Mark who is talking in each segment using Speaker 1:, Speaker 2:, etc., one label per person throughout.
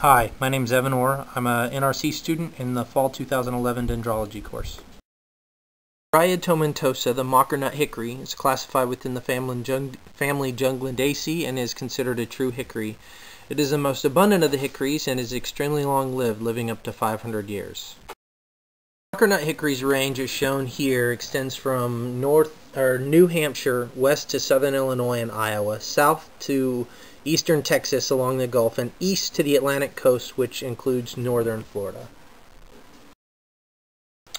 Speaker 1: Hi, my name is Evan Ohr. I'm a NRC student in the fall 2011 Dendrology course. Dryad tomentosa, the mockernut hickory, is classified within the family, family Juglandaceae and is considered a true hickory. It is the most abundant of the hickories and is extremely long-lived, living up to 500 years. Mockernut hickory's range, as shown here, extends from north or New Hampshire west to southern Illinois and Iowa, south to eastern Texas along the Gulf, and east to the Atlantic coast, which includes northern Florida.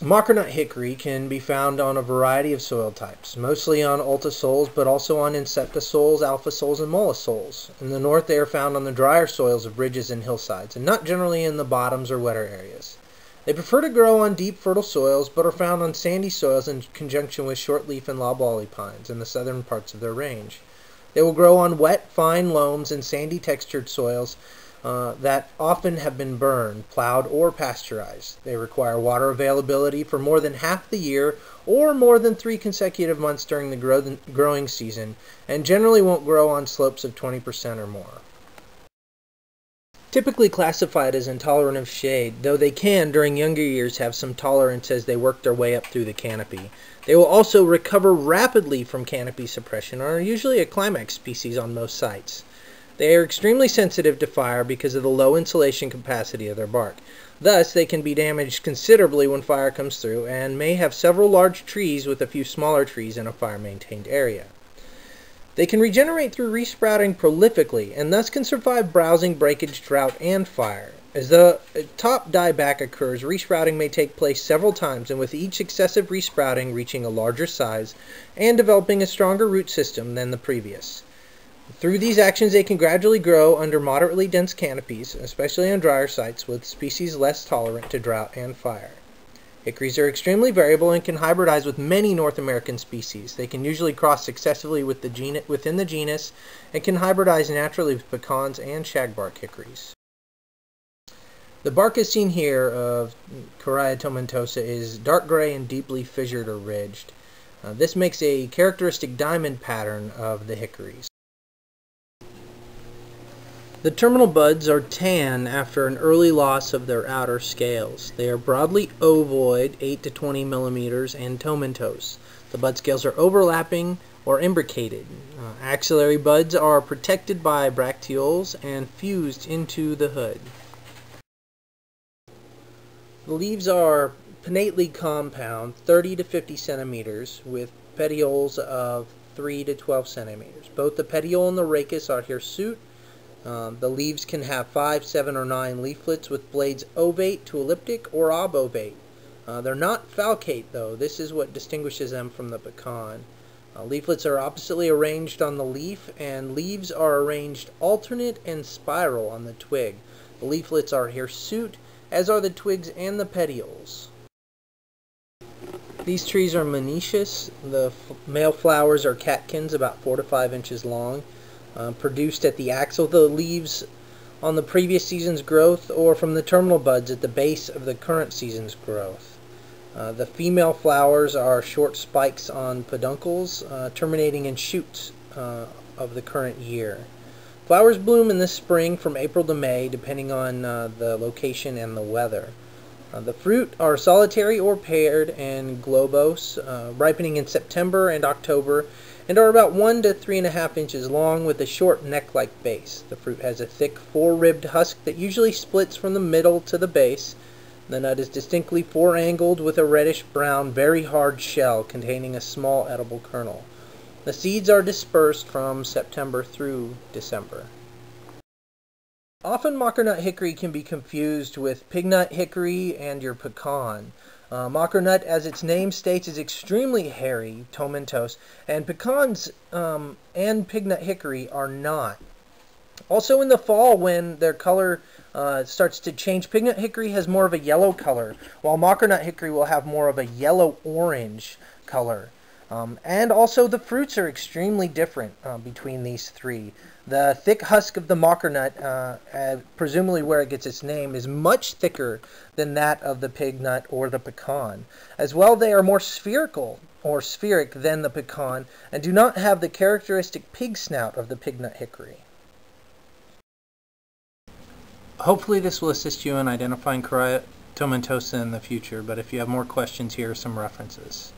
Speaker 1: Mockernut hickory can be found on a variety of soil types, mostly on ultisols, but also on inceptisols, alfisols, and mollisols. In the north, they are found on the drier soils of ridges and hillsides, and not generally in the bottoms or wetter areas. They prefer to grow on deep, fertile soils, but are found on sandy soils in conjunction with shortleaf and loblolly pines in the southern parts of their range. They will grow on wet, fine loams and sandy textured soils uh, that often have been burned, plowed, or pasteurized. They require water availability for more than half the year or more than three consecutive months during the growing season, and generally won't grow on slopes of 20% or more. Typically classified as intolerant of shade, though they can during younger years have some tolerance as they work their way up through the canopy. They will also recover rapidly from canopy suppression and are usually a climax species on most sites. They are extremely sensitive to fire because of the low insulation capacity of their bark. Thus, they can be damaged considerably when fire comes through and may have several large trees with a few smaller trees in a fire maintained area. They can regenerate through resprouting prolifically and thus can survive browsing, breakage, drought, and fire. As the uh, top dieback occurs, resprouting may take place several times, and with each successive resprouting reaching a larger size and developing a stronger root system than the previous. Through these actions, they can gradually grow under moderately dense canopies, especially on drier sites with species less tolerant to drought and fire. Hickories are extremely variable and can hybridize with many North American species. They can usually cross successively with the within the genus and can hybridize naturally with pecans and shagbark hickories. The bark as seen here of Carya tomentosa is dark gray and deeply fissured or ridged. Uh, this makes a characteristic diamond pattern of the hickories. The terminal buds are tan after an early loss of their outer scales. They are broadly ovoid, 8 to 20 millimeters, and tomentose. The bud scales are overlapping or imbricated. Uh, axillary buds are protected by bracteoles and fused into the hood. The leaves are pinnately compound, 30 to 50 centimeters, with petioles of 3 to 12 centimeters. Both the petiole and the rachis are hirsute um, the leaves can have five, seven, or nine leaflets with blades ovate to elliptic or obovate. Uh, they're not falcate though. This is what distinguishes them from the pecan. Uh, leaflets are oppositely arranged on the leaf, and leaves are arranged alternate and spiral on the twig. The leaflets are hirsute, as are the twigs and the petioles. These trees are monoecious. The male flowers are catkins, about four to five inches long uh, produced at the axil of the leaves on the previous season's growth or from the terminal buds at the base of the current season's growth. Uh, the female flowers are short spikes on peduncles, uh, terminating in shoots uh, of the current year. Flowers bloom in the spring from April to May, depending on uh, the location and the weather. Uh, the fruit are solitary or paired and globose, ripening in September and October and are about one to three and a half inches long with a short neck-like base. The fruit has a thick four-ribbed husk that usually splits from the middle to the base. The nut is distinctly four-angled with a reddish-brown, very hard shell containing a small edible kernel. The seeds are dispersed from September through December. Often mockernut hickory can be confused with pignut hickory and your pecan. Uh, mockernut, as its name states, is extremely hairy, tomentose, and pecans um, and pignut hickory are not. Also in the fall, when their color uh, starts to change, pignut hickory has more of a yellow color, while mockernut hickory will have more of a yellow-orange color. Um, and also the fruits are extremely different uh, between these three. The thick husk of the mockernut, uh, uh, presumably where it gets its name, is much thicker than that of the pignut or the pecan. As well, they are more spherical or spheric than the pecan and do not have the characteristic pig snout of the pignut hickory. hopefully this will assist you in identifying Carya tomentosa in the future, but if you have more questions, here are some references.